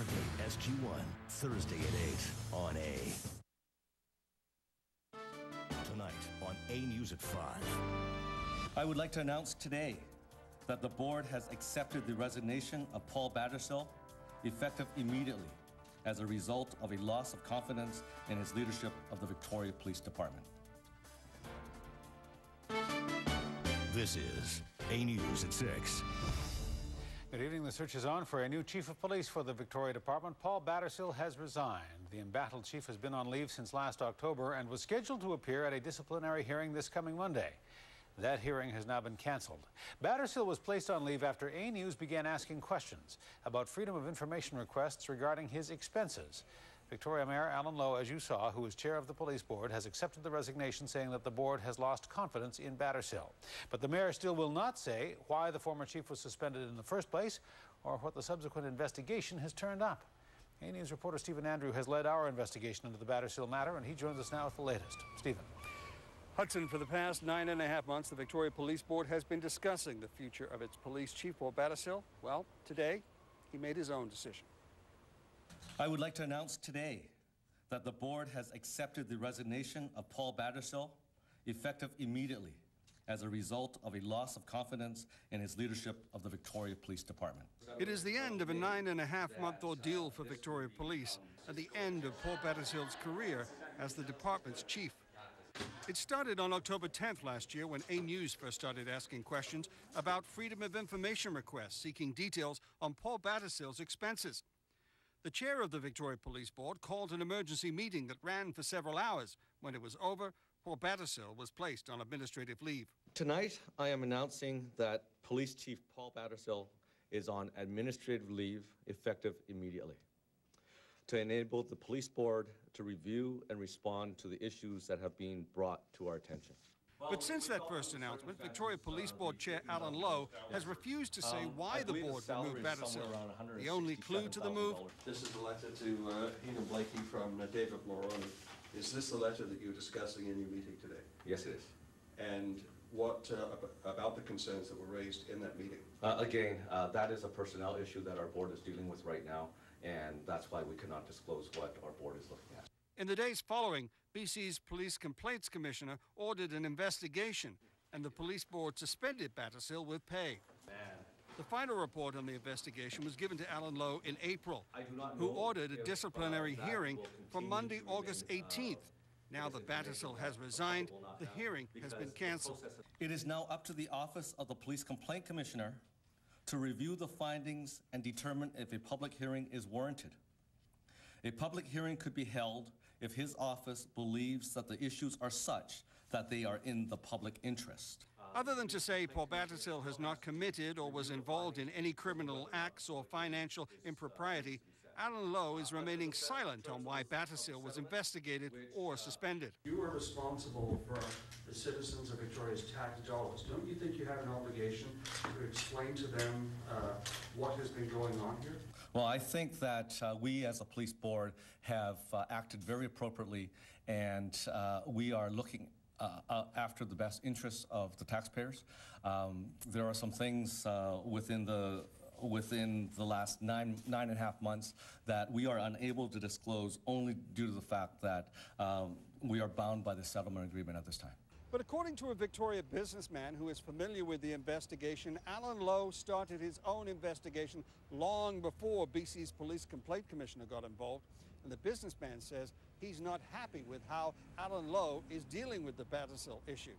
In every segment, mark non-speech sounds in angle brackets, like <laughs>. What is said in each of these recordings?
Stargate SG-1, Thursday at 8 on A. Tonight on A News at 5. I would like to announce today that the board has accepted the resignation of Paul Battersill, effective immediately as a result of a loss of confidence in his leadership of the Victoria Police Department. This is A News at 6. Good evening. The search is on for a new chief of police for the Victoria Department. Paul Battersill has resigned. The embattled chief has been on leave since last October and was scheduled to appear at a disciplinary hearing this coming Monday. That hearing has now been canceled. Battersill was placed on leave after A News began asking questions about Freedom of Information requests regarding his expenses. Victoria Mayor Alan Lowe, as you saw, who is chair of the police board, has accepted the resignation, saying that the board has lost confidence in Battersill. But the mayor still will not say why the former chief was suspended in the first place or what the subsequent investigation has turned up. A News reporter Stephen Andrew has led our investigation into the Battersill matter, and he joins us now with the latest. Stephen. Hudson, for the past nine and a half months, the Victoria Police Board has been discussing the future of its police chief, Paul Battersill. Well, today, he made his own decision. I would like to announce today that the board has accepted the resignation of Paul Battersill, effective immediately as a result of a loss of confidence in his leadership of the Victoria Police Department. It is the end of a nine and a half month ordeal for Victoria Police and the end of Paul Battersill's career as the department's chief. It started on October 10th last year when A News first started asking questions about Freedom of Information requests seeking details on Paul Battersill's expenses. The chair of the Victoria Police Board called an emergency meeting that ran for several hours. When it was over, Paul Battersill was placed on administrative leave. Tonight, I am announcing that Police Chief Paul Battersill is on administrative leave effective immediately to enable the police board to review and respond to the issues that have been brought to our attention. But since that first announcement, Victoria Police Board Chair Alan Lowe has refused to say why the board removed Battersill. The only clue to the move This is a letter to uh, Heenan Blaikie from uh, David Mulroney. Is this the letter that you're discussing in your meeting today? Yes, it is. And what uh, about the concerns that were raised in that meeting? Uh, again, uh, that is a personnel issue that our board is dealing with right now, and that's why we cannot disclose what our board is looking at. In the days following, BC's Police Complaints Commissioner ordered an investigation, and the police board suspended Battersill with pay. The final report on the investigation was given to Alan Lowe in April, who ordered a disciplinary hearing for Monday, August 18th. Now that Battersill has resigned, the hearing has been canceled. It is now up to the Office of the Police Complaint Commissioner to review the findings and determine if a public hearing is warranted. A public hearing could be held if his office believes that the issues are such that they are in the public interest. Other than to say Paul Battersill has not committed or was involved in any criminal acts or financial impropriety, Alan Lowe is remaining silent on why Battersill was investigated or suspended. You are responsible for the citizens of Victoria's tax dollars. Don't you think you have an obligation to explain to them uh, what has been going on here? Well, I think that uh, we as a police board have uh, acted very appropriately, and uh, we are looking uh, uh, after the best interests of the taxpayers. Um, there are some things uh, within the within the last nine nine and a half months that we are unable to disclose only due to the fact that um, we are bound by the settlement agreement at this time. But according to a Victoria businessman who is familiar with the investigation, Alan Lowe started his own investigation long before BC's Police Complaint Commissioner got involved. And the businessman says he's not happy with how Alan Lowe is dealing with the Battersill issue.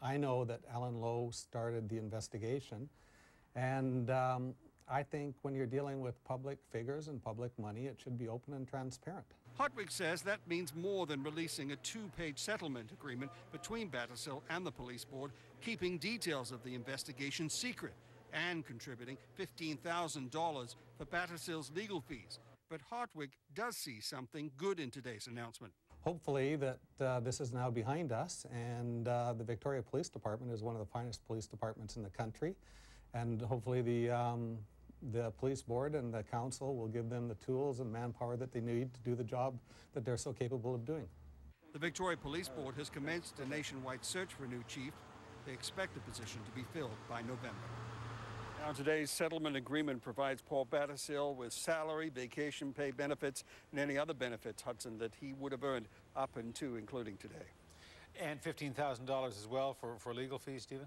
I know that Alan Lowe started the investigation, and um, I think when you're dealing with public figures and public money, it should be open and transparent. Hartwig says that means more than releasing a two page settlement agreement between Battersill and the police board, keeping details of the investigation secret and contributing $15,000 for Battersill's legal fees. But Hartwig does see something good in today's announcement. Hopefully that uh, this is now behind us, and uh, the Victoria Police Department is one of the finest police departments in the country, and hopefully the um, the police board and the council will give them the tools and manpower that they need to do the job that they're so capable of doing. The Victoria Police Board has commenced a nationwide search for a new chief. They expect the position to be filled by November. Now, today's settlement agreement provides Paul Battersill with salary, vacation pay benefits, and any other benefits, Hudson, that he would have earned up and including today. And $15,000 as well for, for legal fees, Stephen?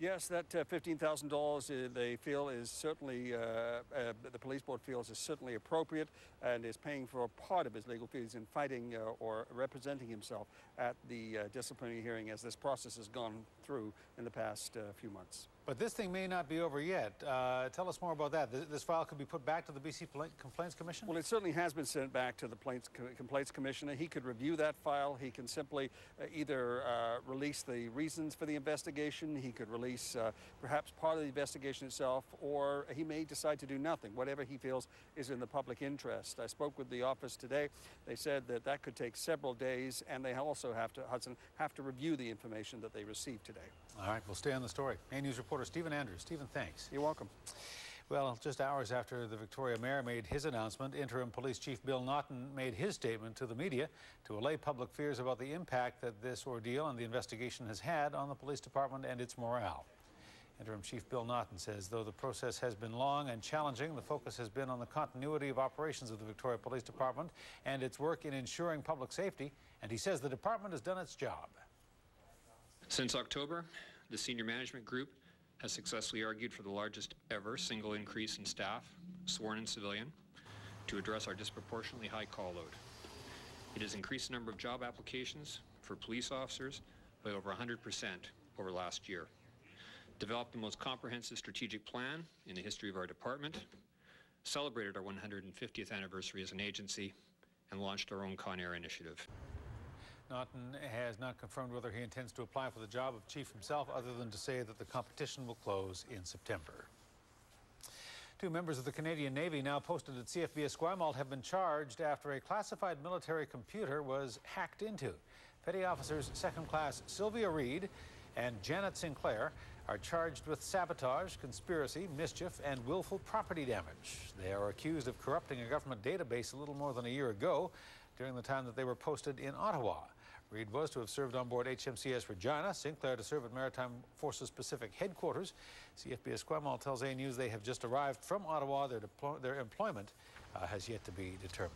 Yes, that uh, $15,000 uh, they feel is certainly, uh, uh, the police board feels is certainly appropriate and is paying for a part of his legal fees in fighting uh, or representing himself at the uh, disciplinary hearing as this process has gone through in the past few months. But this thing may not be over yet. Uh, tell us more about that. This, this, file could be put back to the BC Complaints Commission? Well, it certainly has been sent back to the Complaints Commissioner. He could review that file. He can simply uh, either uh, release the reasons for the investigation, he could release uh, perhaps part of the investigation itself, or he may decide to do nothing, whatever he feels is in the public interest. I spoke with the office today. They said that that could take several days, and they also have to, Hudson, have to review the information that they received today. All right, we'll stay on the story. A News reporter Stephen Andrews. Stephen, thanks. You're welcome. Well, just hours after the Victoria mayor made his announcement, interim police chief Bill Naughton made his statement to the media to allay public fears about the impact that this ordeal and the investigation has had on the police department and its morale. Interim Chief Bill Naughton says though the process has been long and challenging, the focus has been on the continuity of operations of the Victoria Police Department and its work in ensuring public safety, and he says the department has done its job. Since October, the senior management group has successfully argued for the largest ever single increase in staff, sworn and civilian, to address our disproportionately high call load. It has increased the number of job applications for police officers by over 100% over last year, developed the most comprehensive strategic plan in the history of our department, celebrated our 150th anniversary as an agency, and launched our own Con Air initiative. Naughton has not confirmed whether he intends to apply for the job of chief himself, other than to say that the competition will close in September. Two members of the Canadian Navy now posted at CFB Esquimalt have been charged after a classified military computer was hacked into. Petty officers second class Sylvia Reed and Janet Sinclair are charged with sabotage, conspiracy, mischief, and willful property damage. They are accused of corrupting a government database a little more than a year ago during the time that they were posted in Ottawa. Reed was to have served on board HMCS Regina, Sinclair to serve at Maritime Forces Pacific Headquarters. CFB Esquimalt tells A News they have just arrived from Ottawa. Their, their employment uh, has yet to be determined.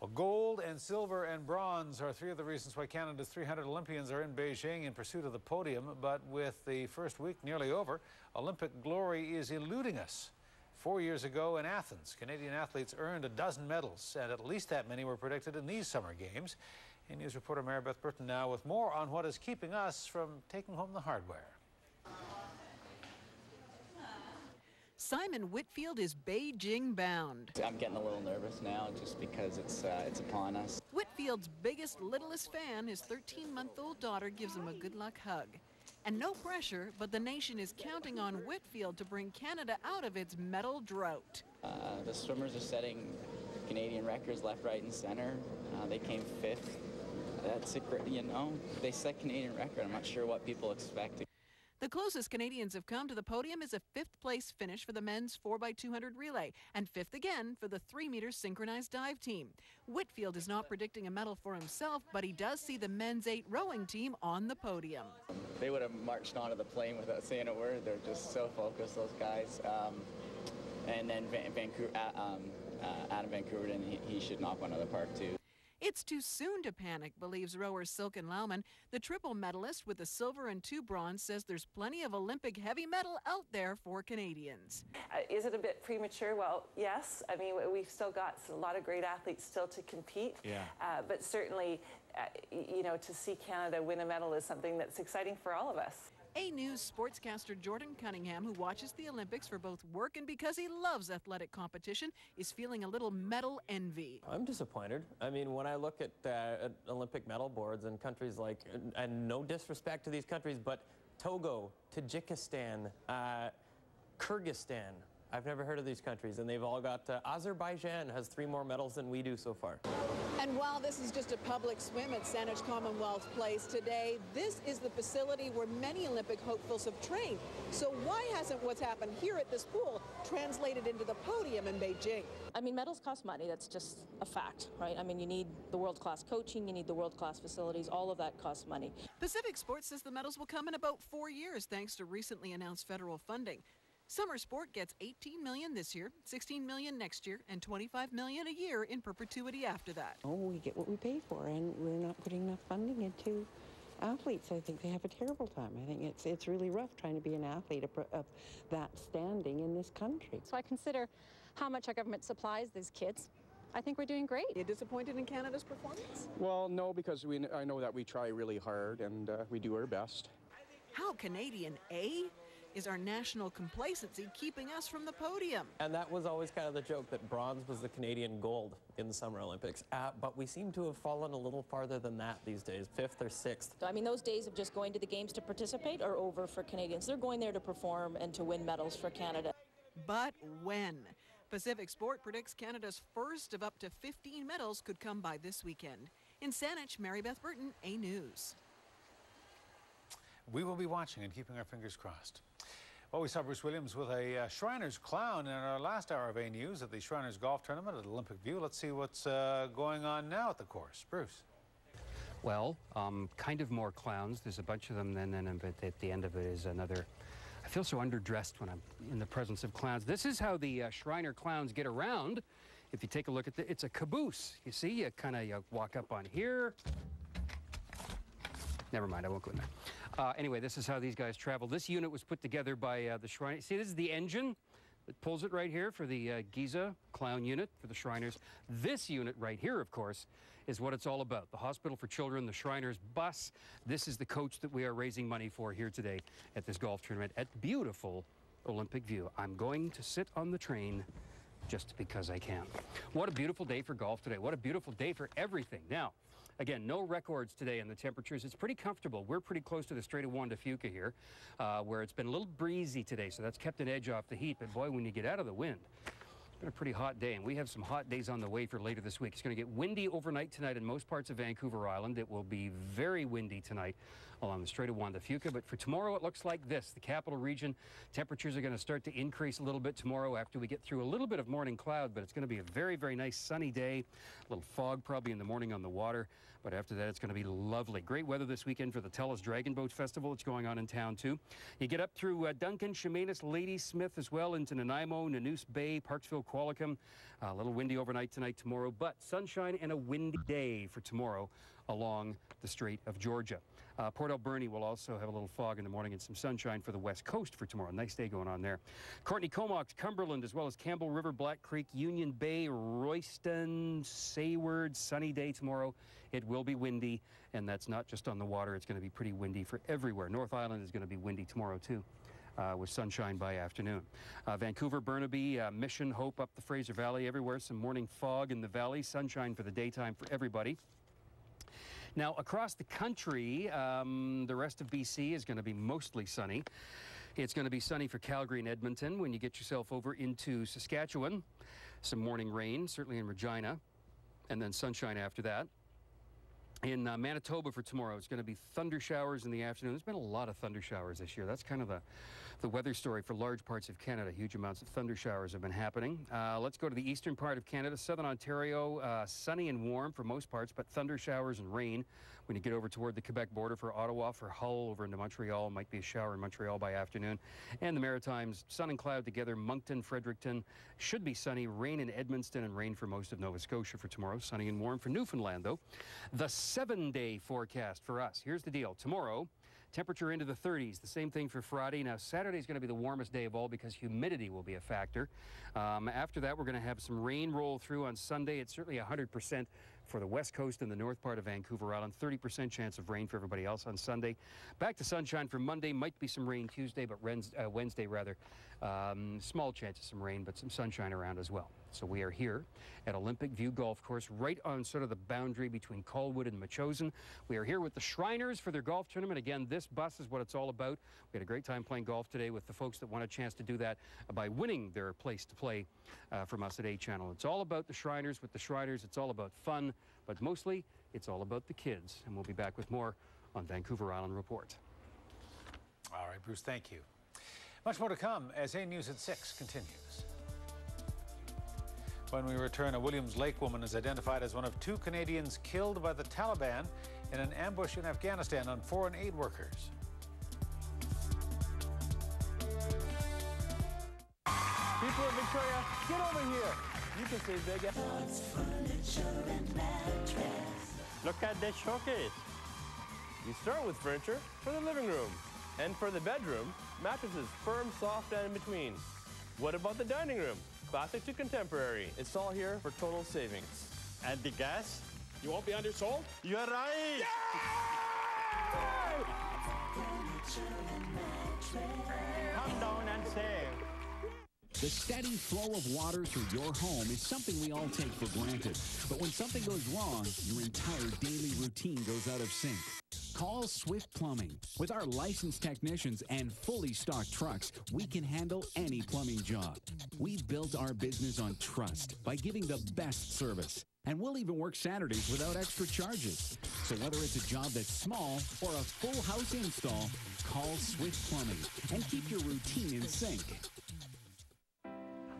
Well, gold and silver and bronze are three of the reasons why Canada's 300 Olympians are in Beijing in pursuit of the podium. But with the first week nearly over, Olympic glory is eluding us. Four years ago in Athens, Canadian athletes earned a dozen medals, and at least that many were predicted in these summer games. A News reporter Maribeth Burton now with more on what is keeping us from taking home the hardware. Simon Whitfield is Beijing bound. I'm getting a little nervous now just because it's uh, it's upon us. Whitfield's biggest, littlest fan, his 13-month-old daughter, gives him a good luck hug. And no pressure, but the nation is counting on Whitfield to bring Canada out of its medal drought. Uh, the swimmers are setting Canadian records left, right, and center. Uh, they came fifth that's a great, you know, they set Canadian record. I'm not sure what people expect. The closest Canadians have come to the podium is a fifth place finish for the men's 4x200 relay and fifth again for the 3 meter synchronized dive team. Whitfield is not predicting a medal for himself, but he does see the men's 8 rowing team on the podium. They would have marched onto the plane without saying a word. They're just so focused, those guys. Um, and then Van Vancouver, uh, um, uh, Adam van Koeverden, he, he should knock one out of the park too. It's too soon to panic, believes rower Silken Laumann. The triple medalist with the silver and two bronze says there's plenty of Olympic heavy metal out there for Canadians. Uh, is it a bit premature? Well, yes. I mean, we've still got a lot of great athletes still to compete. Yeah. Uh, but certainly, uh, you know, to see Canada win a medal is something that's exciting for all of us. A News sportscaster Jordan Cunningham, who watches the Olympics for both work and because he loves athletic competition, is feeling a little medal envy. I'm disappointed. I mean, when I look at, uh, at Olympic medal boards and countries like, and no disrespect to these countries, but Togo, Tajikistan, uh, Kyrgyzstan, I've never heard of these countries, and they've all got, uh, Azerbaijan has three more medals than we do so far. And while this is just a public swim at Saanich Commonwealth Place today, this is the facility where many Olympic hopefuls have trained. So why hasn't what's happened here at this pool translated into the podium in Beijing? I mean, medals cost money. That's just a fact, right? I mean, you need the world-class coaching, you need the world-class facilities. All of that costs money. Pacific Sports says the medals will come in about four years thanks to recently announced federal funding. Summer sport gets 18 million this year, 16 million next year, and 25 million a year in perpetuity after that. Oh, we get what we pay for, and we're not putting enough funding into athletes. I think they have a terrible time. I think it's it's really rough trying to be an athlete of, of that standing in this country. So I consider how much our government supplies these kids. I think we're doing great. You disappointed in Canada's performance? Well, no, because we I know that we try really hard and uh, we do our best. How Canadian A? Is our national complacency keeping us from the podium? And that was always kind of the joke that bronze was the Canadian gold in the Summer Olympics. Uh, but we seem to have fallen a little farther than that these days, fifth or sixth. I mean, those days of just going to the games to participate are over for Canadians. They're going there to perform and to win medals for Canada. But when? Pacific Sport predicts Canada's first of up to 15 medals could come by this weekend. In Saanich, Mary Beth Burton, A News. We will be watching and keeping our fingers crossed. Well, we saw Bruce Williams with a uh, Shriners clown in our last hour of A News at the Shriners Golf Tournament at Olympic View. Let's see what's uh, going on now at the course. Bruce. Well, um, kind of more clowns. There's a bunch of them, and then at the end of it is another. I feel so underdressed when I'm in the presence of clowns. This is how the uh, Shriner clowns get around. If you take a look at it, it's a caboose. You see, you kind of walk up on here. Never mind, I won't go in there. Uh, anyway, this is how these guys travel. This unit was put together by uh, the Shriners. See, this is the engine that pulls it right here for the uh, Gizeh clown unit for the Shriners. This unit right here, of course, is what it's all about. The Hospital for Children, the Shriners bus. This is the coach that we are raising money for here today at this golf tournament at beautiful Olympic View. I'm going to sit on the train just because I can. What a beautiful day for golf today. What a beautiful day for everything. Now, Again, no records today in the temperatures. It's pretty comfortable. We're pretty close to the Strait of Juan de Fuca here, uh, where it's been a little breezy today, so that's kept an edge off the heat. But boy, when you get out of the wind, it's been a pretty hot day, and we have some hot days on the way for later this week. It's going to get windy overnight tonight in most parts of Vancouver Island. It will be very windy tonight along the Strait of Juan de Fuca. But for tomorrow, it looks like this. The capital region, temperatures are going to start to increase a little bit tomorrow after we get through a little bit of morning cloud, but it's going to be a very, very nice sunny day. A little fog probably in the morning on the water. But after that, it's going to be lovely. Great weather this weekend for the TELUS Dragon Boat Festival. It's going on in town, too. You get up through uh, Duncan, Chemainus, Ladysmith, as well into Nanaimo, Nanoose Bay, Parksville, Qualicum. Uh, a little windy overnight tonight, tomorrow, but sunshine and a windy day for tomorrow along the Strait of Georgia. Uh, Port Alberni will also have a little fog in the morning and some sunshine for the west coast for tomorrow. Nice day going on there. Courtenay Comox, Cumberland, as well as Campbell River, Black Creek, Union Bay, Royston, Sayward, sunny day tomorrow. It will be windy, and that's not just on the water. It's going to be pretty windy for everywhere. North Island is going to be windy tomorrow, too. Uh, with sunshine by afternoon. Uh, Vancouver, Burnaby, uh, Mission, Hope up the Fraser Valley, everywhere. Some morning fog in the valley, sunshine for the daytime for everybody. Now, across the country, um, the rest of BC is going to be mostly sunny. It's going to be sunny for Calgary and Edmonton when you get yourself over into Saskatchewan. Some morning rain, certainly in Regina, and then sunshine after that. In uh, Manitoba for tomorrow, it's going to be thunder showers in the afternoon. There's been a lot of thunder showers this year. That's kind of the, the weather story for large parts of Canada. Huge amounts of thunder showers have been happening. Uh, let's go to the eastern part of Canada. Southern Ontario, uh, sunny and warm for most parts, but thunder showers and rain when you get over toward the Quebec border for Ottawa, for Hull, over into Montreal. Might be a shower in Montreal by afternoon. And the Maritimes, sun and cloud together. Moncton, Fredericton, should be sunny. Rain in Edmundston and rain for most of Nova Scotia for tomorrow. Sunny and warm for Newfoundland, though. The seven-day forecast for us. Here's the deal. Tomorrow, Temperature into the 30s. The same thing for Friday. Now, Saturday is going to be the warmest day of all because humidity will be a factor. Um, after that, we're going to have some rain roll through on Sunday. It's certainly 100% for the west coast and the north part of Vancouver Island. 30% chance of rain for everybody else on Sunday. Back to sunshine for Monday. Might be some rain Tuesday, but uh, Wednesday rather. Um, small chance of some rain, but some sunshine around as well. So we are here at Olympic View Golf Course, right on sort of the boundary between Colwood and Metchosin. We are here with the Shriners for their golf tournament. Again, this bus is what it's all about. We had a great time playing golf today with the folks that want a chance to do that by winning their place to play uh, from us at A Channel. It's all about the Shriners with the Shriners. It's all about fun, but mostly it's all about the kids. And we'll be back with more on Vancouver Island Report. All right, Bruce, thank you. Much more to come as A News at 6 continues. When we return, a Williams Lake woman is identified as one of two Canadians killed by the Taliban in an ambush in Afghanistan on foreign aid workers. People in Victoria, get over here. You can save big. Look at that showcase. You start with furniture for the living room. And for the bedroom, mattresses firm, soft, and in between. What about the dining room? Classic to contemporary. It's all here for total savings. And the gas? You won't be undersold? You're right! Come down and save. The steady flow of water through your home is something we all take for granted. But when something goes wrong, your entire daily routine goes out of sync. Call Swift Plumbing. With our licensed technicians and fully stocked trucks, we can handle any plumbing job. We've built our business on trust by giving the best service. And we'll even work Saturdays without extra charges. So whether it's a job that's small or a full house install, call Swift Plumbing and keep your routine in sync.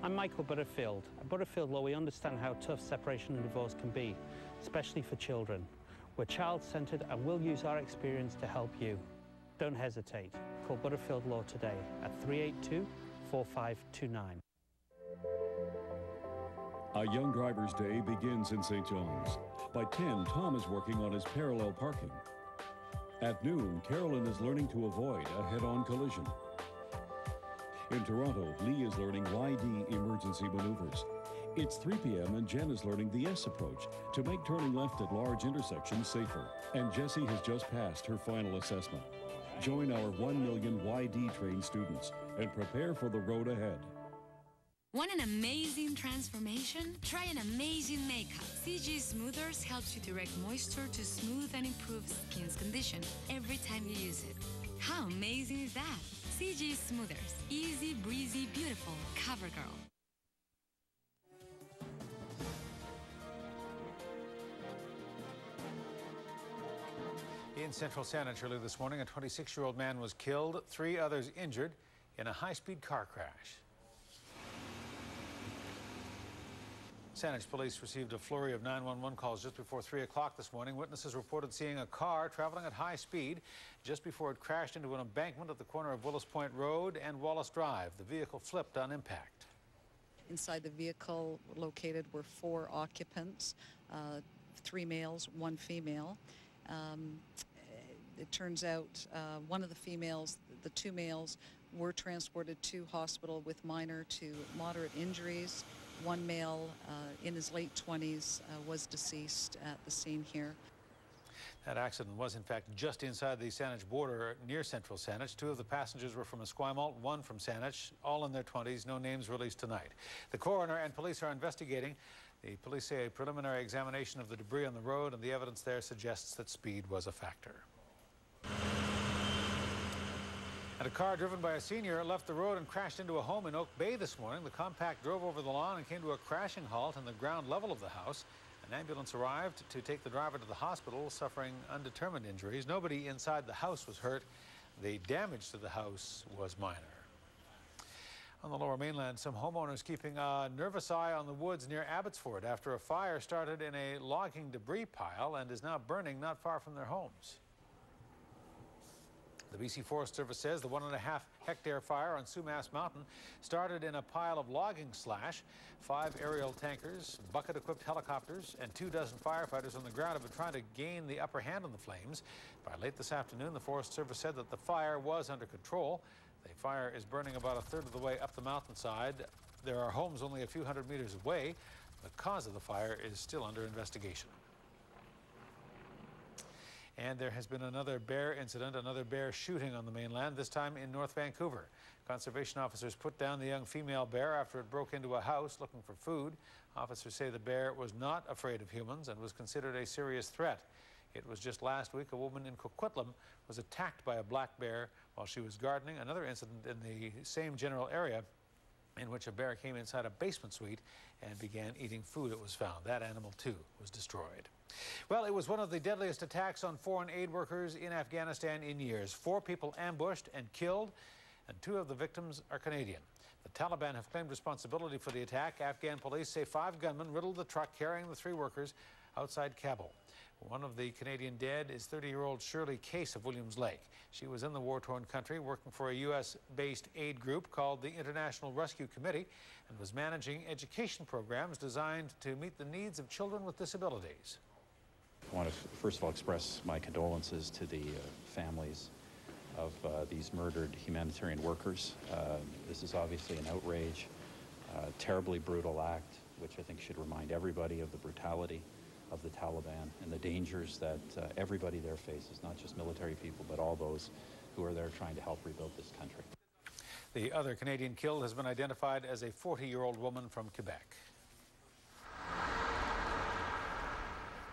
I'm Michael Butterfield. At Butterfield Law, we understand how tough separation and divorce can be, especially for children. We're child-centered and we'll use our experience to help you. Don't hesitate. Call Butterfield Law today at 382-4529. A Young Driver's Day begins in St. John's. By 10, Tom is working on his parallel parking. At noon, Carolyn is learning to avoid a head-on collision. In Toronto, Lee is learning YD emergency maneuvers. It's 3 p.m. and Jen is learning the S approach to make turning left at large intersections safer. And Jessie has just passed her final assessment. Join our 1 million YD trained students and prepare for the road ahead. Want an amazing transformation? Try an amazing makeup. CG Smoothers helps you direct moisture to smooth and improve skin's condition every time you use it. How amazing is that? CG Smoothers. Easy, breezy, beautiful. CoverGirl. In central San early this morning, a 26-year-old man was killed, three others injured in a high-speed car crash. San Saanich police received a flurry of 911 calls just before 3 o'clock this morning. Witnesses reported seeing a car traveling at high speed just before it crashed into an embankment at the corner of Willis Point Road and Wallace Drive. The vehicle flipped on impact. Inside the vehicle located were four occupants, uh, three males, one female. Um, it turns out uh, one of the females, the two males, were transported to hospital with minor to moderate injuries. One male uh, in his late 20s uh, was deceased at the scene here. That accident was, in fact, just inside the Saanich border near central Saanich. Two of the passengers were from Esquimalt, one from Saanich, all in their 20s. No names released tonight. The coroner and police are investigating. The police say a preliminary examination of the debris on the road and the evidence there suggests that speed was a factor. And a car driven by a senior left the road and crashed into a home in Oak Bay this morning. The compact drove over the lawn and came to a crashing halt on the ground level of the house. An ambulance arrived to take the driver to the hospital, suffering undetermined injuries. Nobody inside the house was hurt. The damage to the house was minor. On the lower mainland, some homeowners keeping a nervous eye on the woods near Abbotsford after a fire started in a logging debris pile and is now burning not far from their homes. The BC Forest Service says the one and a half hectare fire on Sumas Mountain started in a pile of logging slash. Five aerial tankers, bucket equipped helicopters, and two dozen firefighters on the ground have been trying to gain the upper hand on the flames. By late this afternoon, the Forest Service said that the fire was under control. The fire is burning about a third of the way up the mountainside. There are homes only a few hundred meters away. The cause of the fire is still under investigation. And there has been another bear incident, another bear shooting on the mainland, this time in North Vancouver. Conservation officers put down the young female bear after it broke into a house looking for food. Officers say the bear was not afraid of humans and was considered a serious threat. It was just last week a woman in Coquitlam was attacked by a black bear while she was gardening. Another incident in the same general area in which a bear came inside a basement suite and began eating food it was found. That animal, too, was destroyed. Well, it was one of the deadliest attacks on foreign aid workers in Afghanistan in years. Four people ambushed and killed, and two of the victims are Canadian. The Taliban have claimed responsibility for the attack. Afghan police say five gunmen riddled the truck carrying the three workers outside Kabul. One of the Canadian dead is 30-year-old Shirley Case of Williams Lake. She was in the war-torn country working for a U.S.-based aid group called the International Rescue Committee and was managing education programs designed to meet the needs of children with disabilities. I want to first of all express my condolences to the uh, families of uh, these murdered humanitarian workers. Uh, this is obviously an outrage, terribly brutal act, which I think should remind everybody of the brutality of the Taliban and the dangers that uh, everybody there faces, not just military people, but all those who are there trying to help rebuild this country. The other Canadian killed has been identified as a 40-year-old woman from Quebec.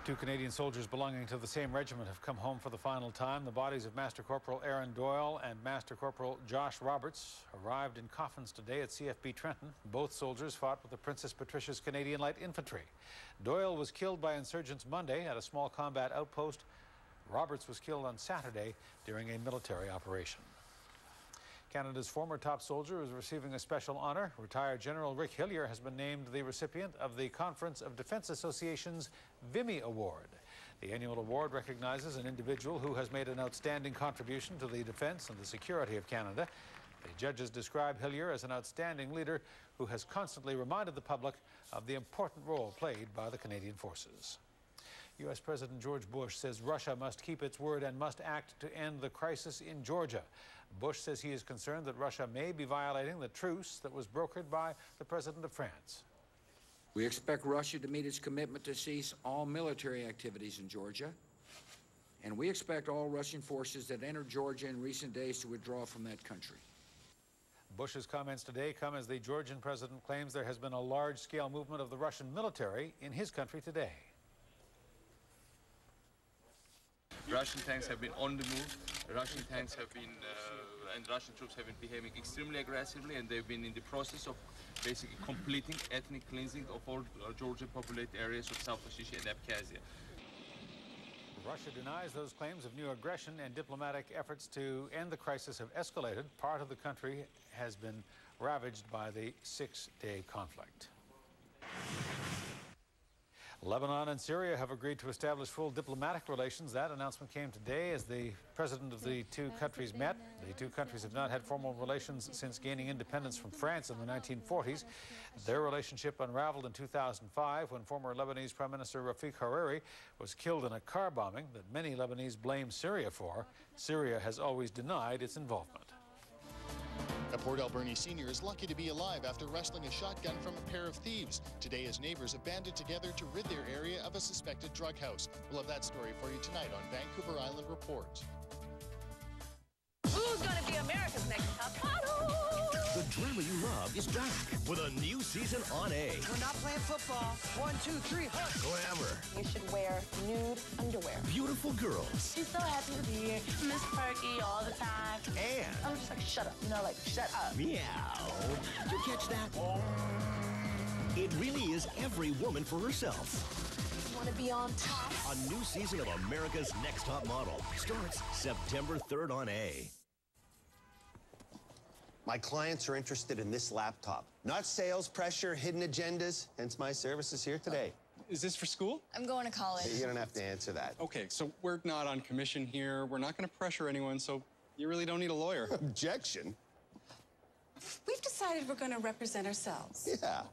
Two Canadian soldiers belonging to the same regiment have come home for the final time. The bodies of Master Corporal Aaron Doyle and Master Corporal Josh Roberts arrived in coffins today at CFB Trenton. Both soldiers fought with the Princess Patricia's Canadian Light Infantry. Doyle was killed by insurgents Monday at a small combat outpost. Roberts was killed on Saturday during a military operation. Canada's former top soldier is receiving a special honor. Retired General Rick Hillier has been named the recipient of the Conference of Defense Association's Vimy Award. The annual award recognizes an individual who has made an outstanding contribution to the defense and the security of Canada. The judges describe Hillier as an outstanding leader who has constantly reminded the public of the important role played by the Canadian forces. U.S. President George Bush says Russia must keep its word and must act to end the crisis in Georgia. Bush says he is concerned that Russia may be violating the truce that was brokered by the President of France. We expect Russia to meet its commitment to cease all military activities in Georgia, and we expect all Russian forces that entered Georgia in recent days to withdraw from that country. Bush's comments today come as the Georgian president claims there has been a large-scale movement of the Russian military in his country today. Russian tanks have been on the move. Russian tanks have been, uh, and Russian troops have been behaving extremely aggressively, and they've been in the process of basically completing ethnic cleansing of all uh, Georgian populated areas of South Ossetia and Abkhazia. Russia denies those claims of new aggression and diplomatic efforts to end the crisis have escalated. Part of the country has been ravaged by the six-day conflict. Lebanon and Syria have agreed to establish full diplomatic relations. That announcement came today as the president of the two countries met. The two countries have not had formal relations since gaining independence from France in the 1940s. Their relationship unraveled in 2005 when former Lebanese Prime Minister Rafik Hariri was killed in a car bombing that many Lebanese blame Syria for. Syria has always denied its involvement. A Port Alberni senior is lucky to be alive after wresting a shotgun from a pair of thieves. Today, his neighbors have banded together to rid their area of a suspected drug house. We'll have that story for you tonight on Vancouver Island Report. Who's going to be America's next top? The drama you love is back with a new season on A. We're not playing football. One, two, three, hunt. Glamour. You should wear nude underwear. Beautiful girls. She's so happy to be here. Miss Perky all the time. And I'm just like, shut up. You know, like, shut up. Meow. Did you catch that? It really is every woman for herself. Want to be on top? A new season of America's Next Top Model starts September 3rd on A. My clients are interested in this laptop. Not sales pressure, hidden agendas, hence my services here today. Is this for school? I'm going to college. You don't have to answer that. Okay, so we're not on commission here. We're not going to pressure anyone, so you really don't need a lawyer. <laughs> Objection? We've decided we're going to represent ourselves. Yeah.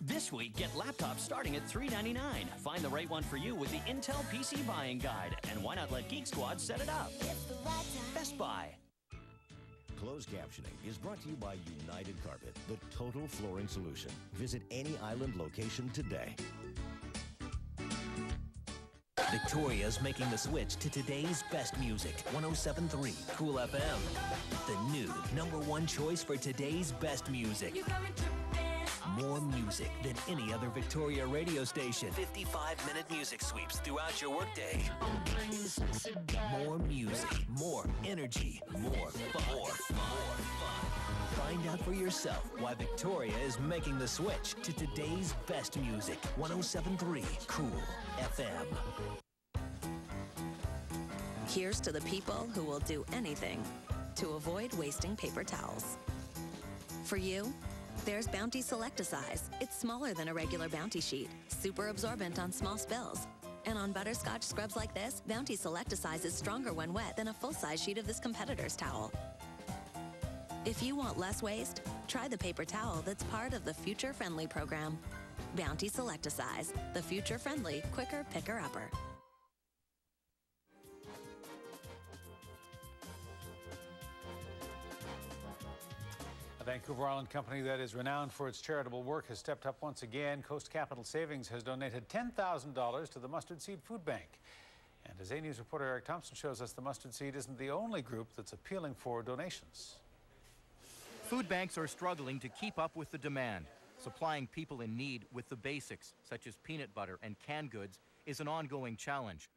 This week, get laptops starting at 399. Find the right one for you with the Intel PC Buying Guide. And why not let Geek Squad set it up? Best Buy. Closed captioning is brought to you by United Carpet, the total flooring solution. Visit any island location today. Victoria's making the switch to today's best music. 1073 Cool FM. The new number one choice for today's best music. More music than any other Victoria radio station. 55 minute music sweeps throughout your workday. More music, more energy, more fun. More fun. Find out for yourself why Victoria is making the switch to today's best music. 1073 Cool FM. Here's to the people who will do anything to avoid wasting paper towels. For you, There's Bounty Select-A-Size. It's smaller than a regular Bounty sheet, super absorbent on small spills. And on butterscotch scrubs like this, Bounty Select-A-Size is stronger when wet than a full-size sheet of this competitor's towel. If you want less waste, try the paper towel that's part of the Future Friendly program. Bounty Select-A-Size, the future friendly, quicker picker upper. Vancouver Island company that is renowned for its charitable work has stepped up once again. Coast Capital Savings has donated $10,000 to the Mustard Seed Food Bank. And as A News reporter Eric Thompson shows us, the Mustard Seed isn't the only group that's appealing for donations. Food banks are struggling to keep up with the demand. Supplying people in need with the basics, such as peanut butter and canned goods, is an ongoing challenge.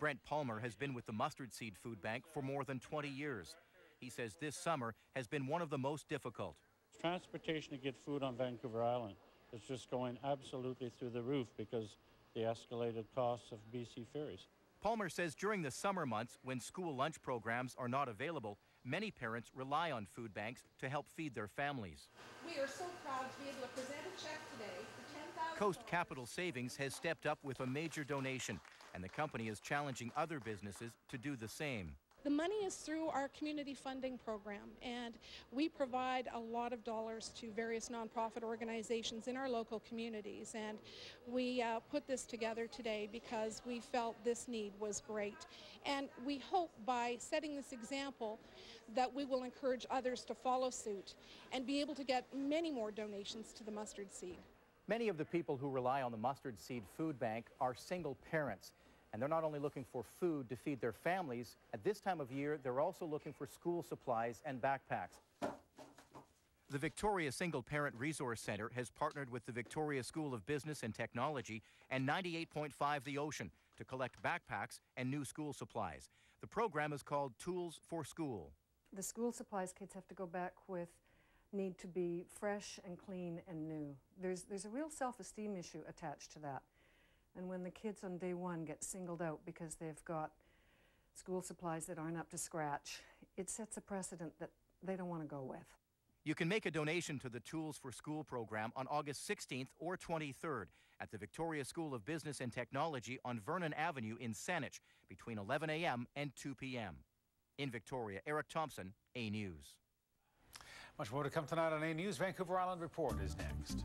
Brent Palmer has been with the Mustard Seed Food Bank for more than 20 years. He says this summer has been one of the most difficult. Transportation to get food on Vancouver Island is just going absolutely through the roof because the escalated costs of BC ferries. Palmer says during the summer months, when school lunch programs are not available, many parents rely on food banks to help feed their families. We are so proud to be able to present a check today for $10,000. Coast Capital Savings has stepped up with a major donation, and the company is challenging other businesses to do the same. The money is through our community funding program, and we provide a lot of dollars to various nonprofit organizations in our local communities. And we uh, put this together today because we felt this need was great. And we hope by setting this example that we will encourage others to follow suit and be able to get many more donations to the mustard seed. Many of the people who rely on the Mustard Seed Food Bank are single parents. And they're not only looking for food to feed their families, at this time of year, they're also looking for school supplies and backpacks. The Victoria Single Parent Resource Center has partnered with the Victoria School of Business and Technology and 98.5 The Ocean to collect backpacks and new school supplies. The program is called Tools for School. The school supplies kids have to go back with need to be fresh and clean and new. There's, there's a real self-esteem issue attached to that. And when the kids on day one get singled out because they've got school supplies that aren't up to scratch, it sets a precedent that they don't want to go with. You can make a donation to the Tools for School program on August 16th or 23rd at the Victoria School of Business and Technology on Vernon Avenue in Saanich between 11 a.m. and 2 p.m. In Victoria, Eric Thompson, A News. Much more to come tonight on A News. Vancouver Island Report is next.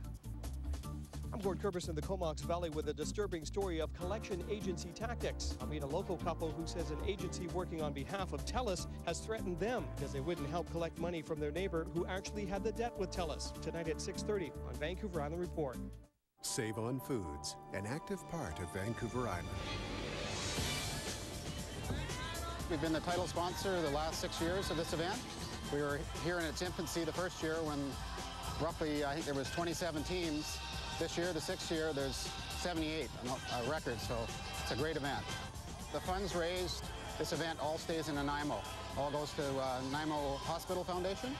I'm Gord Kurbis in the Comox Valley with a disturbing story of collection agency tactics. I'll meet a local couple who says an agency working on behalf of TELUS has threatened them because they wouldn't help collect money from their neighbor who actually had the debt with TELUS. Tonight at 6.30 on Vancouver Island Report. Save on Foods, an active part of Vancouver Island. We've been the title sponsor the last six years of this event. We were here in its infancy the first year when roughly, I think there was 27 teams this year, the sixth year, there's 78 uh, records, so it's a great event. The funds raised, this event all stays in Nanaimo. All goes to uh, Nanaimo Hospital Foundation.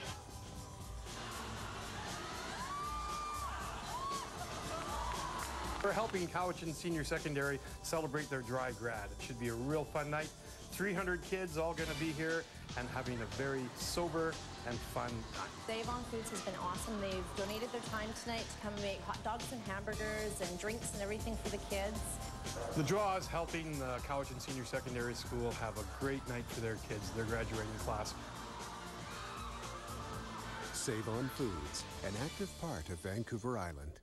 We're helping Cowichan Senior Secondary celebrate their dry grad. It should be a real fun night. 300 kids all going to be here and having a very sober and fun time. Save on Foods has been awesome. They've donated their time tonight to come and make hot dogs and hamburgers and drinks and everything for the kids. The draw is helping the college and Senior Secondary School have a great night for their kids, their graduating class. Save on Foods, an active part of Vancouver Island.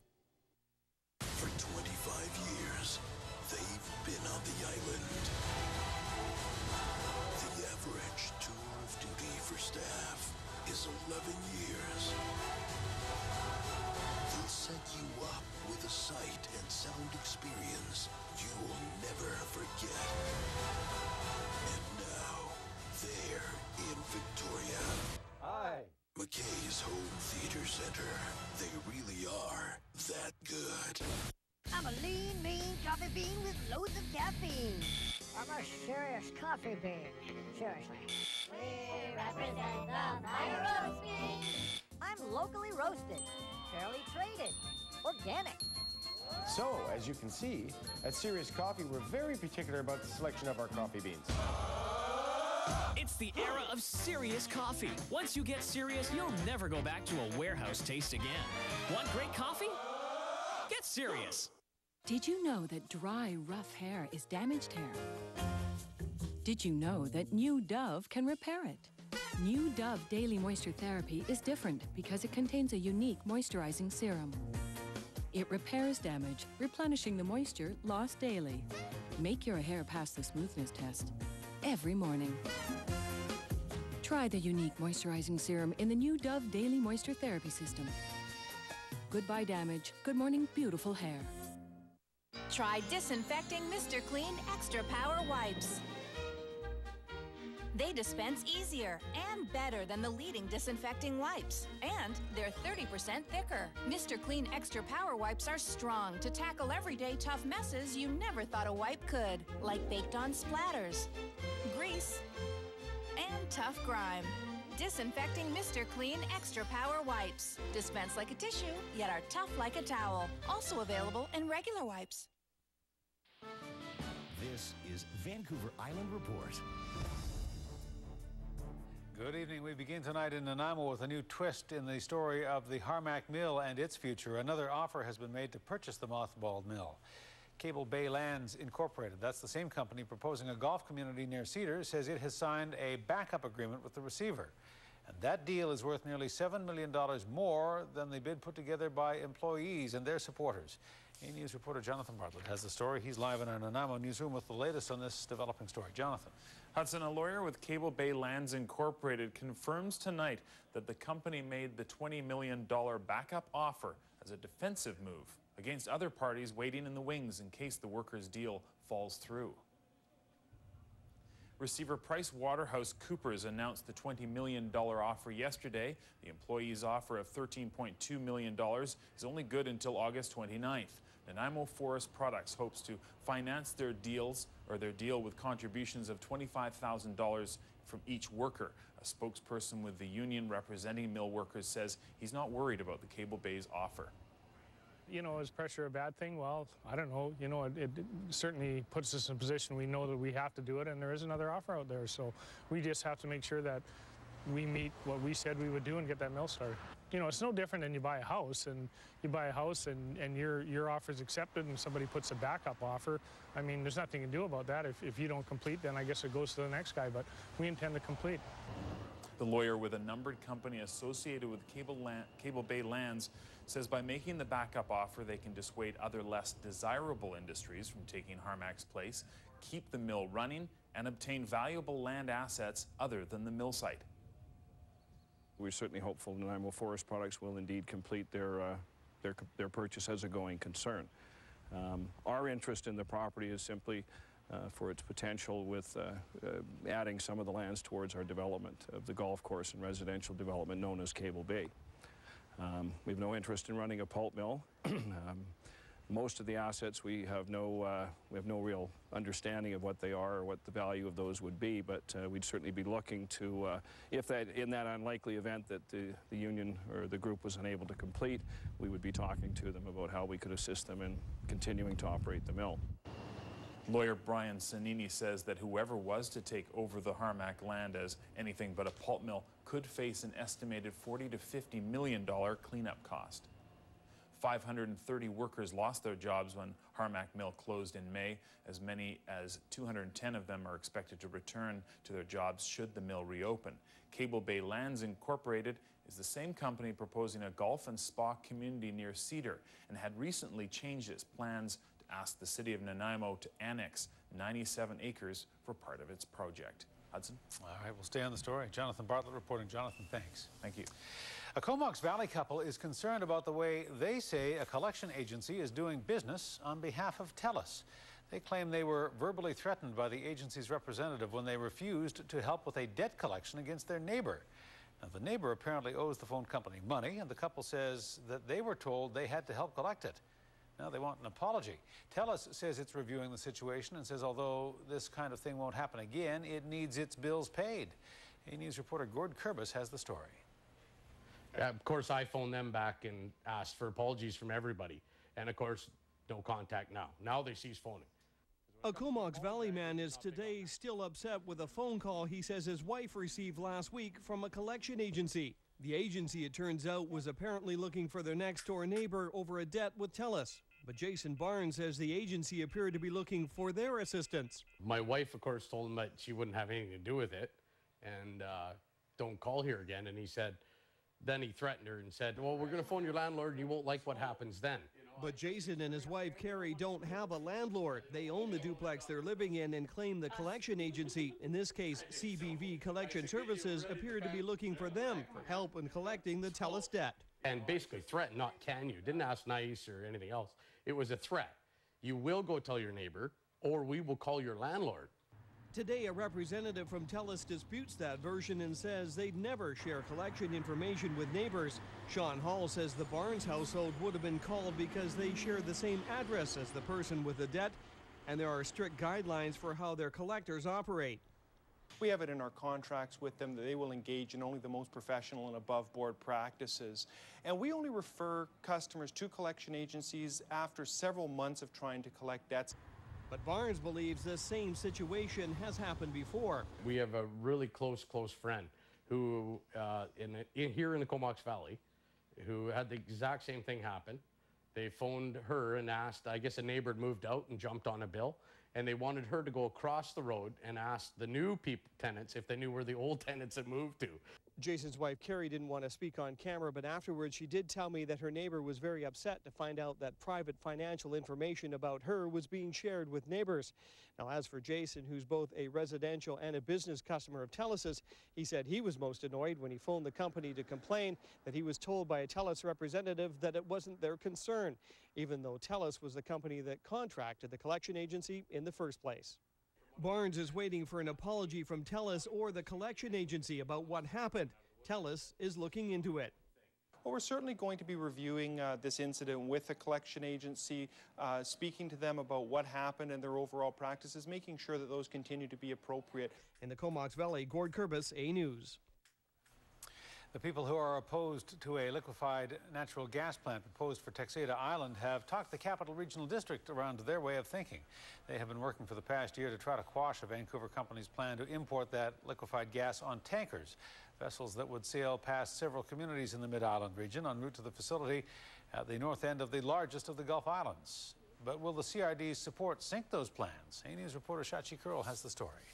For 25 years, they've been on the island. For staff is 11 years. They'll set you up with a sight and sound experience you'll never forget. And now, they're in Victoria. Hi. McKay's Home Theater Center. They really are that good. I'm a lean, mean coffee bean with loads of caffeine. I'm a serious coffee bean. Seriously. We represent the fire roasting. I'm locally roasted, fairly traded, organic. So, as you can see, at Serious Coffee, we're very particular about the selection of our coffee beans. It's the era of serious coffee. Once you get serious, you'll never go back to a warehouse taste again. Want great coffee? Get serious. Did you know that dry, rough hair is damaged hair? Did you know that new Dove can repair it? New Dove Daily Moisture Therapy is different because it contains a unique moisturizing serum. It repairs damage, replenishing the moisture lost daily. Make your hair pass the smoothness test every morning. Try the unique moisturizing serum in the new Dove Daily Moisture Therapy System. Goodbye damage. Good morning, beautiful hair. Try disinfecting Mr. Clean Extra Power Wipes. They dispense easier and better than the leading disinfecting wipes. And they're 30% thicker. Mr. Clean Extra Power Wipes are strong to tackle everyday tough messes you never thought a wipe could, like baked on splatters, grease, and tough grime. Disinfecting Mr. Clean Extra Power Wipes. Dispense like a tissue, yet are tough like a towel. Also available in regular wipes. This is Vancouver Island Report. Good evening. We begin tonight in Nanaimo with a new twist in the story of the Harmac Mill and its future. Another offer has been made to purchase the mothballed mill. Cable Bay Lands Incorporated, that's the same company proposing a golf community near Cedar, says it has signed a backup agreement with the receiver. And that deal is worth nearly $7 million more than the bid put together by employees and their supporters. A News reporter Jonathan Bartlett has the story. He's live in our Nanaimo newsroom with the latest on this developing story. Jonathan. Hudson, a lawyer with Cable Bay Lands Incorporated, confirms tonight that the company made the $20 million backup offer as a defensive move against other parties waiting in the wings in case the workers' deal falls through. Receiver PricewaterhouseCoopers announced the $20 million offer yesterday. The employee's offer of $13.2 million is only good until August 29th. Nanaimo Forest Products hopes to finance their deals or their deal with contributions of $25,000 from each worker. A spokesperson with the union representing mill workers says he's not worried about the Cable Bay's offer. You know, is pressure a bad thing? Well, I don't know. You know, it, it, certainly puts us in a position we know that we have to do it, and there is another offer out there. So we just have to make sure that we meet what we said we would do and get that mill started. You know, it's no different than you buy a house and you buy a house and, and your, your offer is accepted and somebody puts a backup offer. I mean, there's nothing you can do about that. If, if you don't complete, then I guess it goes to the next guy, but we intend to complete. The lawyer with a numbered company associated with Cable, Land, Cable Bay Lands says by making the backup offer, they can dissuade other less desirable industries from taking Harmac's place, keep the mill running, and obtain valuable land assets other than the mill site. We're certainly hopeful that Nanaimo Forest Products will indeed complete their, uh, their, their purchase as a going concern. Um, our interest in the property is simply uh, for its potential with uh, uh, adding some of the lands towards our development of the golf course and residential development known as Cable Bay. Um, we have no interest in running a pulp mill. <clears throat> um, most of the assets we have no uh, we have no real understanding of what they are or what the value of those would be but uh, we'd certainly be looking to uh, if that in that unlikely event that the, the union or the group was unable to complete we would be talking to them about how we could assist them in continuing to operate the mill. Lawyer Brian Sanini says that whoever was to take over the Harmac land as anything but a pulp mill could face an estimated 40 to 50 million dollar cleanup cost. 530 workers lost their jobs when Harmac Mill closed in May. As many as 210 of them are expected to return to their jobs should the mill reopen. Cable Bay Lands Incorporated is the same company proposing a golf and spa community near Cedar and had recently changed its plans to ask the city of Nanaimo to annex 97 acres for part of its project. Hudson? All right, we'll stay on the story. Jonathan Bartlett reporting. Jonathan, thanks. Thank you. A Comox Valley couple is concerned about the way they say a collection agency is doing business on behalf of TELUS. They claim they were verbally threatened by the agency's representative when they refused to help with a debt collection against their neighbor. Now, the neighbor apparently owes the phone company money, and the couple says that they were told they had to help collect it. Now they want an apology. TELUS says it's reviewing the situation and says although this kind of thing won't happen again, it needs its bills paid. A News reporter Gord Kurbis has the story. Of course, I phoned them back and asked for apologies from everybody. And of course, no contact now. Now they cease phoning. A Comox Valley man is today still upset with a phone call he says his wife received last week from a collection agency. The agency, it turns out, was apparently looking for their next door neighbor over a debt with TELUS. But Jason Barnes says the agency appeared to be looking for their assistance. My wife, of course, told him that she wouldn't have anything to do with it and uh, don't call here again. And he said, then he threatened her and said, Well, we're going to phone your landlord and you won't like what happens then. But Jason and his wife Carrie don't have a landlord. They own the duplex they're living in and claim the collection agency, in this case CBV Collection Services, appeared to be looking for them for help in collecting the TELUS debt. And basically threatened, not can you. Didn't ask nice or anything else. It was a threat. You will go tell your neighbor, or we will call your landlord. Today, a representative from TELUS disputes that version and says they'd never share collection information with neighbors. Sean Hall says the Barnes household would have been called because they share the same address as the person with the debt, and there are strict guidelines for how their collectors operate. We have it in our contracts with them that they will engage in only the most professional and above board practices. And we only refer customers to collection agencies after several months of trying to collect debts. But Barnes believes the same situation has happened before. We have a really close, close friend who, uh, in, in, here in the Comox Valley, who had the exact same thing happen. They phoned her and asked, I guess a neighbor had moved out and jumped on a bill, and they wanted her to go across the road and ask the new people, tenants if they knew where the old <laughs> tenants had moved to. Jason's wife, Carrie, didn't want to speak on camera, but afterwards she did tell me that her neighbor was very upset to find out that private financial information about her was being shared with neighbors. Now, as for Jason, who's both a residential and a business customer of TELUS's, he said he was most annoyed when he phoned the company to complain that he was told by a TELUS representative that it wasn't their concern, even though TELUS was the company that contracted the collection agency in the first place. Barnes is waiting for an apology from TELUS or the collection agency about what happened. TELUS is looking into it. Well, we're certainly going to be reviewing uh, this incident with the collection agency, uh, speaking to them about what happened and their overall practices, making sure that those continue to be appropriate. In the Comox Valley, Gord Kurbis, A News. The people who are opposed to a liquefied natural gas plant proposed for Texada Island have talked the Capital Regional District around their way of thinking. They have been working for the past year to try to quash a Vancouver company's plan to import that liquefied gas on tankers, vessels that would sail past several communities in the Mid-Island region en route to the facility at the north end of the largest of the Gulf Islands. But will the CRD's support sink those plans? A News reporter Shachi Kurl has the story.